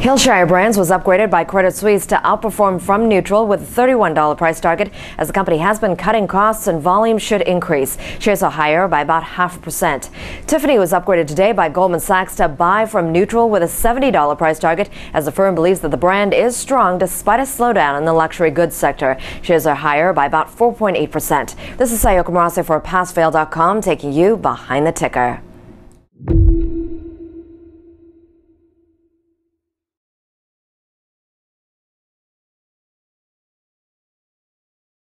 Hillshire Brands was upgraded by Credit Suisse to outperform from neutral with a $31 price target as the company has been cutting costs and volume should increase. Shares are higher by about half a percent. Tiffany was upgraded today by Goldman Sachs to buy from neutral with a $70 price target as the firm believes that the brand is strong despite a slowdown in the luxury goods sector. Shares are higher by about 4.8%. This is Sayoko Marase for PassFail.com taking you behind the ticker.